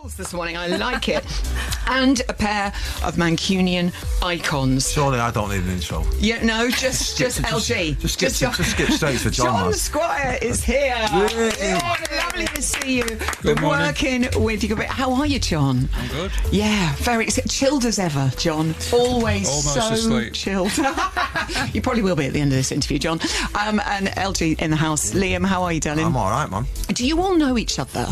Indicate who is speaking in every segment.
Speaker 1: this morning. I like it. and a pair of Mancunian icons.
Speaker 2: Surely I don't need an intro.
Speaker 1: Yeah, no, just just LG.
Speaker 2: Just, skip, just, skip straight for John.
Speaker 1: John. Squire is here.
Speaker 2: Yeah.
Speaker 1: Oh, lovely to see you.
Speaker 3: Good morning.
Speaker 1: Working with you. How are you, John?
Speaker 3: I'm good.
Speaker 1: Yeah, very chilled as ever, John. Always
Speaker 3: Almost
Speaker 1: so
Speaker 3: asleep.
Speaker 1: chilled. you probably will be at the end of this interview, John. Um, and LG in the house. Liam, how are you, darling?
Speaker 2: I'm all right, man.
Speaker 1: Do you all know each other?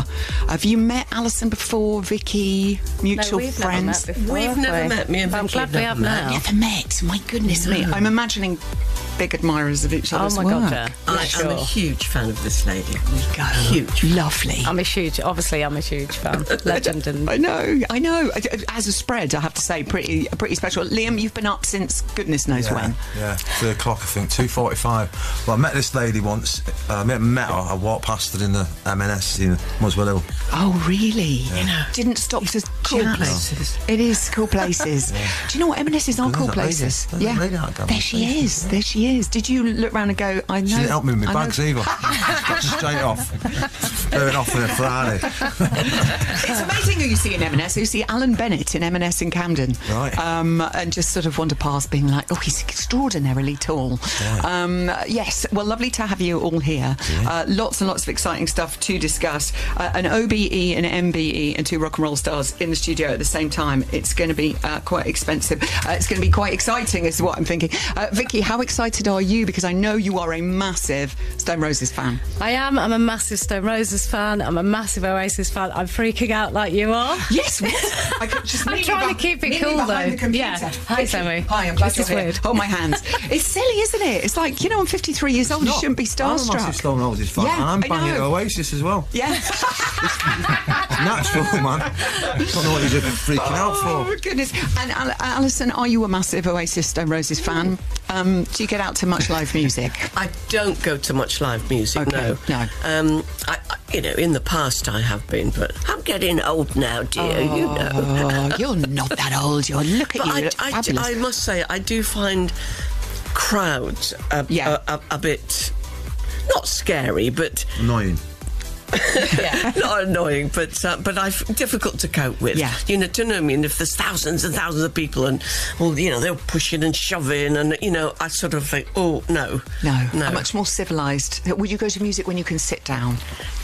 Speaker 1: Have you met Alison before? Vicky, mutual
Speaker 4: no, we've
Speaker 1: friends?
Speaker 4: Never met before,
Speaker 5: We've
Speaker 4: have
Speaker 5: never
Speaker 4: we?
Speaker 5: met. Me and
Speaker 4: I'm glad we
Speaker 5: never
Speaker 4: have
Speaker 5: met.
Speaker 4: now.
Speaker 1: Never met. My goodness me. I'm imagining big admirers of each
Speaker 4: Oh my
Speaker 1: work.
Speaker 4: god, yeah.
Speaker 5: I
Speaker 4: Yeah,
Speaker 5: am a huge fan of this lady.
Speaker 1: Go.
Speaker 5: Huge.
Speaker 1: Lovely.
Speaker 4: I'm a huge, obviously, I'm a huge fan. Legend and
Speaker 1: I know, I know. As a spread, I have to say, pretty, pretty special. Liam, you've been up since goodness knows
Speaker 2: Yeah,
Speaker 1: when.
Speaker 2: yeah, three o'clock, I think, two forty-five. Well, I met this lady once. Uh, I met, met her. I walked past her in the M&S in Muswell Hill.
Speaker 1: Oh, really? Didn't stop to
Speaker 5: Cool
Speaker 1: chat.
Speaker 5: places.
Speaker 1: It is cool places. Do you know what M&S are
Speaker 2: There's
Speaker 1: cool places?
Speaker 2: There's that lady out there.
Speaker 1: There she is. There she is. Did you look round and go? I know.
Speaker 2: She didn't help me with my
Speaker 1: I know-
Speaker 2: bags either. Just straight off. Going off on a Friday.
Speaker 1: It's amazing who you see in M&S. You see Alan Bennett in M&S in Camden,
Speaker 2: Right.
Speaker 1: Um, and just sort of wander past, being like, "Oh, he's extraordinarily tall." Um, yes, well, lovely to have you all here. Uh, lots and lots of exciting stuff to discuss. Uh, an OBE, an MBE, and two rock and roll stars in the studio at the same time. It's going to be uh, quite expensive. Uh, it's going to be quite exciting, is what I'm thinking. Uh, Vicky, how excited are you? Because I know you are a massive Stone Roses fan.
Speaker 4: I am. I'm a massive Stone Roses fan. I'm a massive Oasis fan. I'm freaking out like you are.
Speaker 1: Yes, what? I could just
Speaker 4: I'm
Speaker 1: meet me
Speaker 4: trying to keep it cool, though.
Speaker 1: the.
Speaker 4: Yeah. Hi,
Speaker 1: Vicky.
Speaker 4: Zoe.
Speaker 1: Hi, I'm glad
Speaker 4: This
Speaker 1: you're
Speaker 4: is
Speaker 1: here.
Speaker 4: weird.
Speaker 1: Hold my hands. it's silly, isn't it? It's like you know, I'm 53 years old. You shouldn't be starstruck.
Speaker 2: I'm a massive. Stone Roses fan,
Speaker 1: Yeah,
Speaker 2: and I'm
Speaker 1: I
Speaker 2: banging. Oasis as well.
Speaker 1: Yeah.
Speaker 2: It's natural, man. I Don't know what you're freaking out for.
Speaker 1: Oh
Speaker 2: for.
Speaker 1: goodness! And Al- Alison, are you a massive Oasis Stone Roses fan? Mm. Um, do you get out to much live music?
Speaker 5: I don't go to much live music.
Speaker 1: Okay,
Speaker 5: no.
Speaker 1: no.
Speaker 5: Um, I, I, you know, in the past I have been, but I'm getting old now, dear. You know.
Speaker 1: Oh, you're not that old. You're look at
Speaker 5: But
Speaker 1: you.
Speaker 5: I,
Speaker 1: look
Speaker 5: I,
Speaker 1: fabulous.
Speaker 5: I must say, I do find crowds a,
Speaker 1: Yeah.
Speaker 5: a, a, a bit not scary, but
Speaker 2: Annoying.
Speaker 5: not annoying, but uh, but I difficult to cope with.
Speaker 1: Yeah.
Speaker 5: you know, do you know what I mean? If there's thousands and thousands of people, and well, you know, they're pushing and shoving, and you know, I sort of think, oh no,
Speaker 1: no,
Speaker 5: no,
Speaker 1: I'm much more civilised. Would you go to music when you can sit down?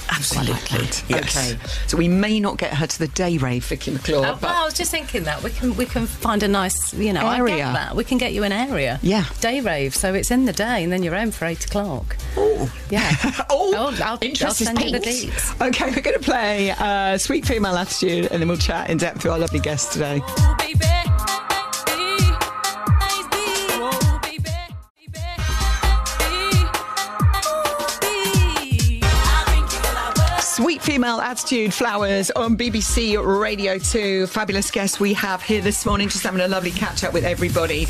Speaker 5: Absolutely,
Speaker 1: like that.
Speaker 5: yes.
Speaker 1: Okay, so we may not get her to the day rave, Vicky McClure.
Speaker 4: Oh,
Speaker 1: but
Speaker 4: well, I was just thinking that we can we can find a nice you know I
Speaker 1: Area.
Speaker 4: get that we can get you an area
Speaker 1: Yeah.
Speaker 4: day rave so it's in the day and then you're home for eight o'clock
Speaker 5: Oh,
Speaker 4: yeah
Speaker 1: Oh,
Speaker 4: I'll, I'll,
Speaker 1: interest
Speaker 4: I'll
Speaker 1: is
Speaker 4: send you the deets.
Speaker 1: Okay, we're going to play uh, Sweet Female Attitude and then we'll chat in depth with our lovely guest today. Sweet Female Attitude Flowers on BBC Radio 2. Fabulous guests we have here this morning, just having a lovely catch up with everybody.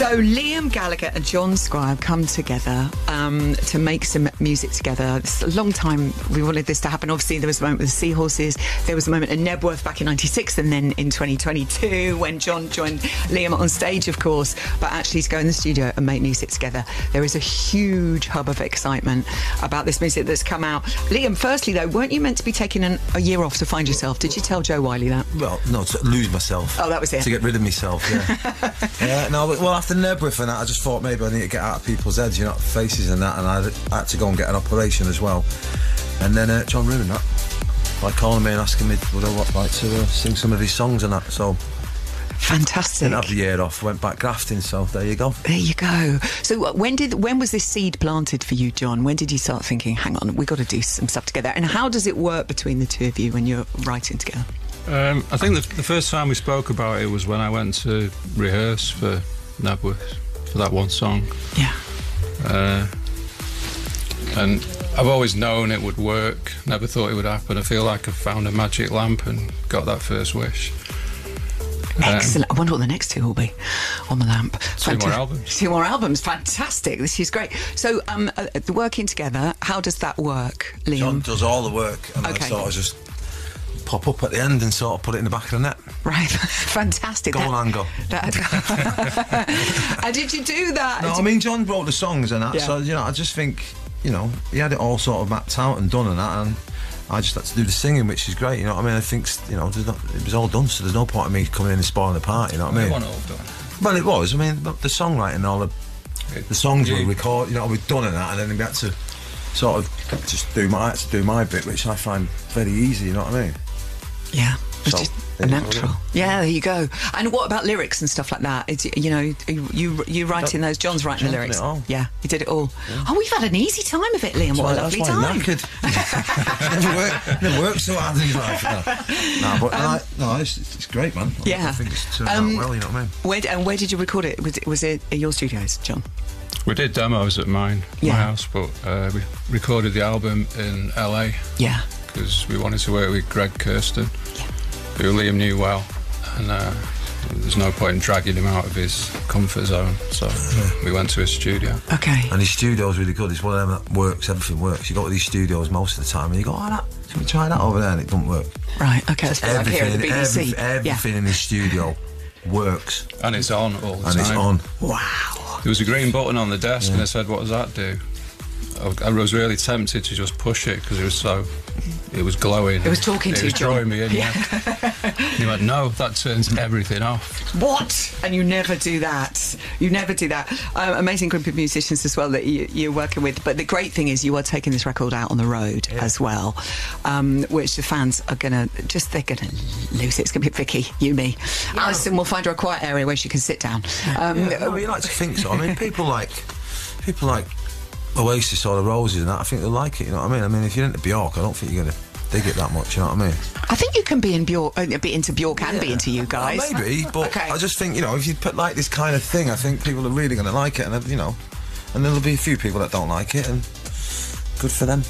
Speaker 1: So, Liam Gallagher and John Squire come together um, to make some music together. It's a long time we wanted this to happen. Obviously, there was a moment with the Seahorses, there was a moment in Knebworth back in 96, and then in 2022 when John joined Liam on stage, of course. But actually, to go in the studio and make music together, there is a huge hub of excitement about this music that's come out. Liam, firstly, though, weren't you meant to be taking an, a year off to find yourself? Did you tell Jo Whiley that?
Speaker 2: Well, no, to lose myself.
Speaker 1: Oh, that was it.
Speaker 2: To get rid of myself, yeah. yeah, no, well, after Knebworth and that, I just thought maybe I need to get out of people's heads, you know, faces and that, and I had to go and get an operation as well. And then uh, John ruined that by calling me and asking me would I wa- like to uh, sing some of his songs and that. So
Speaker 1: Fantastic.
Speaker 2: didn't have the year off, went back grafting. So there you go.
Speaker 1: There you go. So uh, when did when was this seed planted for you, John? When did you start thinking, hang on, we got to do some stuff together? And how does it work between the two of you when you're writing together?
Speaker 3: Um, I think the, the first time we spoke about it was when I went to rehearse for Knebworth for that one song.
Speaker 1: Yeah.
Speaker 3: Uh, and I've always known it would work, never thought it would happen. I feel like I've found a magic lamp and got that first wish. Um,
Speaker 1: Excellent. I wonder what the next two will be on the lamp.
Speaker 3: Two more albums.
Speaker 1: Two more albums. Fantastic. This is great. So, um, uh, working together, how does that work, Liam?
Speaker 2: John does all the work, and
Speaker 1: Okay.
Speaker 2: I sort of just pop up at the end and sort of put it in the back of the net.
Speaker 1: Right. Fantastic.
Speaker 2: Goal
Speaker 1: That-
Speaker 2: on, Ango.
Speaker 1: that- and did you do that?
Speaker 2: No, I mean John wrote the songs and that,
Speaker 1: Yeah.
Speaker 2: so you know I just think you know he had it all sort of mapped out and done and that, and I just had to do the singing, which is great. You know what I mean? I think you know there's not, it was all done, so there's no point in me coming in and spoiling the party. You know what I
Speaker 3: They
Speaker 2: mean?
Speaker 3: want it all done.
Speaker 2: Well, it was. I mean, the, the songwriting, all the the songs
Speaker 3: Yeah.
Speaker 2: were recorded. You know, we'd done and that, and then we had to sort of just do my to do my bit, which I find very easy. You know what I mean?
Speaker 1: Yeah. It's
Speaker 2: So,
Speaker 1: just
Speaker 2: there you go,
Speaker 1: natural.
Speaker 2: yeah.
Speaker 1: Yeah, there you go. And what about lyrics and stuff like that? It's, you know, you you, you writing those. John's writing the
Speaker 2: John did
Speaker 1: lyrics.
Speaker 2: it all.
Speaker 1: Yeah, he did it all. Oh, we've had an easy time of it, Liam. What a
Speaker 2: That's
Speaker 1: lovely
Speaker 2: why
Speaker 1: time.
Speaker 2: I'm knackered. never worked, never worked so hard in his life. No, no but no, no, it's, it's great, man. I-
Speaker 1: Yeah.
Speaker 2: I think it's turned
Speaker 1: Um,
Speaker 2: out well. You know what I mean?
Speaker 1: Where, and where did you record it? Was it, was it at your studios, John?
Speaker 3: We did demos at mine,
Speaker 1: Yeah.
Speaker 3: my house, but uh, we recorded the album in LA
Speaker 1: Yeah.
Speaker 3: Because we wanted to work with Greg Kurstin,
Speaker 1: Yeah.
Speaker 3: who Liam knew well, and uh, there's no point in dragging him out of his comfort zone. So we went to his studio.
Speaker 1: Okay.
Speaker 2: And his studio's really good. It's one of them that works. Everything works. You go to these studios most of the time, and you go, "Oh, that, should we try that over there?" And it doesn't work.
Speaker 1: Right. Okay. That's like here at the
Speaker 2: Everything,
Speaker 1: BBC.
Speaker 2: every- everything in his studio works,
Speaker 3: And it's on all the
Speaker 2: and
Speaker 3: time.
Speaker 2: it's on.
Speaker 1: Wow.
Speaker 3: There was a green button on the desk, and I said, "What does that do?" I, I was really tempted to just push it because it was so, it was glowing.
Speaker 1: It was talking
Speaker 3: it
Speaker 1: to
Speaker 3: was
Speaker 1: you, John.
Speaker 3: drawing me in. Yeah. he went, "No, that turns everything off."
Speaker 1: What? And you never do that. You never do that. Um, amazing group of musicians as well that you, you're working with. But the great thing is you are taking this record out on the road as well, um, which the fans are going to just, they're going to lose it. It's going to be Vicky, you, me. Alison will find her a quiet area where she can sit down. Um,
Speaker 2: Yeah, no, you like to think so. I mean, people like people like Oasis or the Roses and that. I think they'll like it. You know what I mean? I mean, if you're into Bjork, I don't think you're going to dig it that much. You know what I mean?
Speaker 1: I think you can be in Bjork, uh, be into Bjork and be into you guys.
Speaker 2: Well, maybe, but
Speaker 1: Okay.
Speaker 2: I just think you know, if you put like this kind of thing, I think people are really going to like it, and you know, and there'll be a few people that don't like it, and good for them.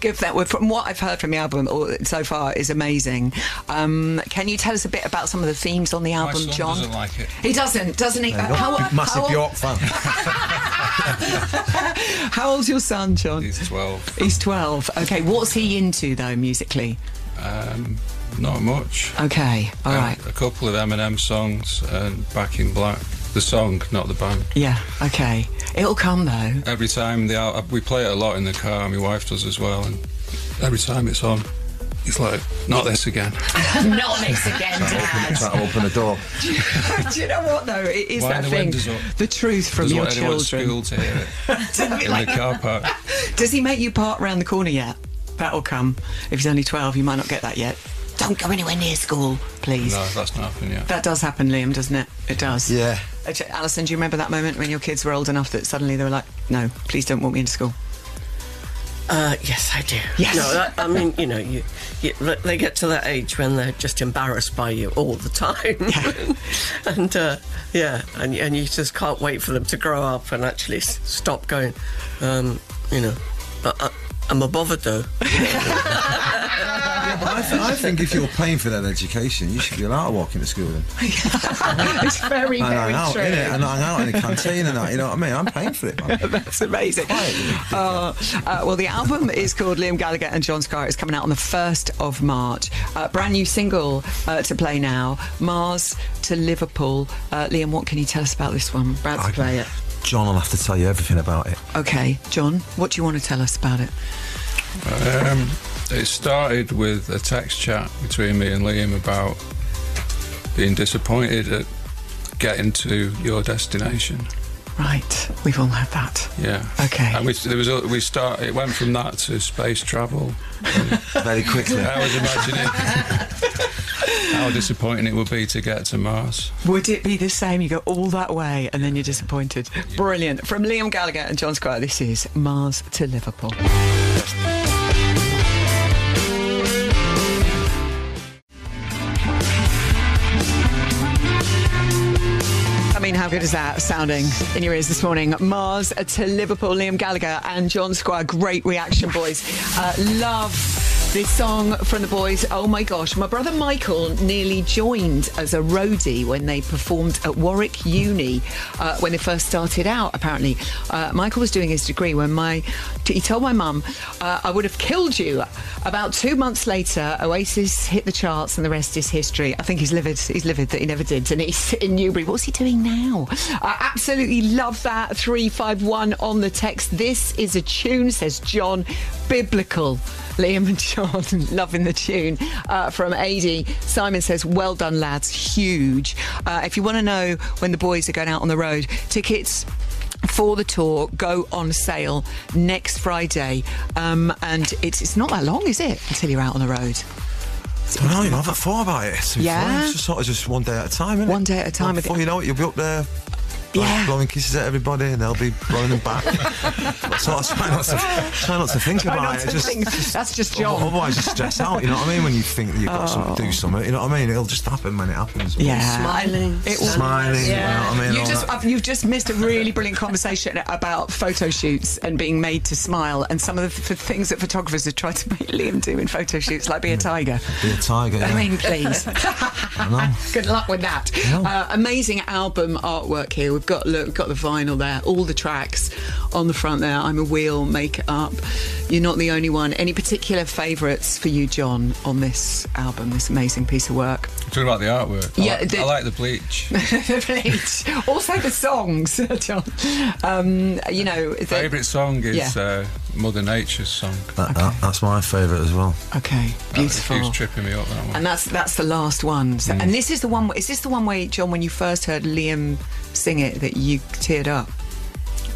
Speaker 1: Give that word. From what I've heard from the album so far is amazing. Um, can you tell us a bit about some of the themes on the
Speaker 3: My
Speaker 1: album,
Speaker 3: son
Speaker 1: John?
Speaker 3: doesn't like it.
Speaker 1: He doesn't, doesn't he?
Speaker 2: There.
Speaker 1: How,
Speaker 2: Big massive
Speaker 1: how,
Speaker 2: Bjork fan.
Speaker 1: How old's your son, John?
Speaker 3: He's 12.
Speaker 1: He's 12. Okay, what's he into though, musically?
Speaker 3: Um, not much.
Speaker 1: Okay, all
Speaker 3: Uh,
Speaker 1: right.
Speaker 3: A couple of Eminem songs and Back in Black. The song, not the band.
Speaker 1: Yeah, okay. It'll come though.
Speaker 3: Every time the al- we play it a lot in the car. My wife does as well, and every time it's on, he's like, "Not this again."
Speaker 1: Not this again, Dad.
Speaker 2: Try to open the door.
Speaker 1: Do you know what though? It is
Speaker 3: Why
Speaker 1: that
Speaker 3: the
Speaker 1: thing. The truth from your
Speaker 3: want anyone at
Speaker 1: children.
Speaker 3: school to hear it in the car park.
Speaker 1: Does he make you park round the corner yet? That'll come. If he's only 12, you might not get that yet. Don't go anywhere near school, please.
Speaker 3: No, that's not happening yet.
Speaker 1: That does happen, Liam, doesn't it? It does.
Speaker 2: Yeah.
Speaker 1: Alison, do you remember that moment when your kids were old enough that suddenly they were like, no, please don't walk me into school?
Speaker 5: Uh, yes, I do.
Speaker 1: Yes.
Speaker 5: No, that, I mean, you know, you, you, they get to that age when they're just embarrassed by you all the time. and, uh, yeah, and, and you just can't wait for them to grow up and actually s- stop going, um, you know, I, I'm above it though.
Speaker 2: Yeah, but I, th- I think if you're paying for that education, you should be allowed to walk into school then.
Speaker 1: it's very,
Speaker 2: And
Speaker 1: very
Speaker 2: hang out,
Speaker 1: true.
Speaker 2: innit? And hang out in the canteen and that, you know what I mean? I'm paying for it, man.
Speaker 1: That's amazing. Uh, uh, well, the album is called Liam Gallagher and John Squire. It's coming out on the 1st of March. Uh, brand new single uh, to play now Mars to Liverpool. Uh, Liam, what can you tell us about this one? Brad's
Speaker 2: I-
Speaker 1: play it.
Speaker 2: John will have to tell you everything about it.
Speaker 1: Okay, John, what do you want to tell us about it?
Speaker 3: Um, it started with a text chat between me and Liam about being disappointed at getting to your destination.
Speaker 1: Right, we've all had that.
Speaker 3: Yeah.
Speaker 1: Okay.
Speaker 3: And we, there was a, we start. It went from that to space travel.
Speaker 2: Very quickly.
Speaker 3: I was imagining how disappointing it would be to get to Mars.
Speaker 1: Would it be the same? You go all that way and then you're disappointed. Brilliant. From Liam Gallagher and John Squire, this is Mars to Liverpool. I mean, how good is that sounding in your ears this morning? Mars to Liverpool, Liam Gallagher and John Squire. Great reaction, boys. Uh, love this song from the boys. Oh my gosh, my brother Michael nearly joined as a roadie when they performed at Warwick Uni uh, when they first started out. Apparently, uh, Michael was doing his degree when my he told my mum, uh, "I would have killed you." About two months later, Oasis hit the charts, and the rest is history. I think he's livid. He's livid that he never did, and he's in Newbury. What's he doing now? I absolutely love that. Three five one on the text. This is a tune, says John. Biblical. Liam and John, loving the tune uh, from AD. Simon says, Well done, lads. Huge. Uh, if you want to know when the boys are going out on the road, tickets for the tour go on sale next Friday. Um, and it's, it's not that long, is it, until you're out on the road?
Speaker 2: I don't know, you I've thought about it.
Speaker 1: Yeah?
Speaker 2: fair. It's just sort of just one day at a time?
Speaker 1: One day at a time.
Speaker 2: Before you know it, you'll be up there. Like,
Speaker 1: Yeah.
Speaker 2: blowing kisses at everybody, and they'll be blowing them back. so I try not to try not to think
Speaker 1: Try
Speaker 2: about
Speaker 1: not
Speaker 2: it.
Speaker 1: to
Speaker 2: just,
Speaker 1: think. That's just John.
Speaker 2: Otherwise, you stress out. You know what I mean? When you think that you've got something to do something, you know what I mean? It'll just happen when it happens.
Speaker 1: Yeah.
Speaker 5: Smiling.
Speaker 1: It will-
Speaker 2: Smiling, you know what I mean?
Speaker 1: You
Speaker 2: all
Speaker 1: just,
Speaker 2: that.
Speaker 1: I've, you've just missed a really brilliant conversation about photo shoots and being made to smile, and some of the f- things that photographers have tried to make Liam do in photo shoots, like be a tiger.
Speaker 2: Be a tiger.
Speaker 1: I mean, please.
Speaker 2: know.
Speaker 1: Good luck with that. Uh, amazing album artwork here. We've got look, got the vinyl there, all the tracks on the front there. I'm a wheel, make it up. You're not the only one. Any particular favourites for you, John, on this album? This amazing piece of work.
Speaker 3: Talking about the artwork. I
Speaker 1: Yeah,
Speaker 3: like,
Speaker 1: the-
Speaker 3: I like the bleach.
Speaker 1: Please. also the songs, John. Um, you know, the-
Speaker 3: Favourite song is
Speaker 1: Yeah.
Speaker 3: uh, Mother Nature's song.
Speaker 2: That- that- that's my favourite as well.
Speaker 1: Okay,
Speaker 3: That
Speaker 1: beautiful.
Speaker 3: keeps tripping me up. That one.
Speaker 1: And that's that's the last one. So,
Speaker 3: Mm.
Speaker 1: And this is the one. Is this the one where John, when you first heard Liam sing it, that you teared up?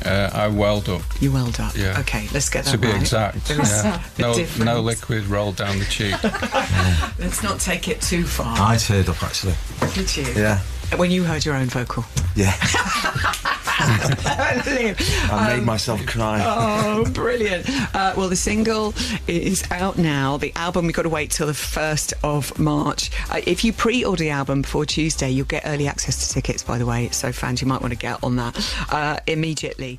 Speaker 3: Uh, I welled up.
Speaker 1: You welled up.
Speaker 3: Yeah.
Speaker 1: Okay, let's get that
Speaker 3: To be
Speaker 1: right.
Speaker 3: exact, yeah. no,
Speaker 1: difference.
Speaker 3: no liquid rolled down the cheek.
Speaker 1: Let's not take it too far.
Speaker 2: I teared up actually.
Speaker 1: Did you?
Speaker 2: Yeah.
Speaker 1: When you heard your own vocal.
Speaker 2: Yeah. I made myself cry.
Speaker 1: Oh, brilliant. Uh, well, the single is out now. The album, we've got to wait till the 1st of March. Uh, if you pre order the album before Tuesday, you'll get early access to tickets, by the way. So, fans, you might want to get on that uh, immediately.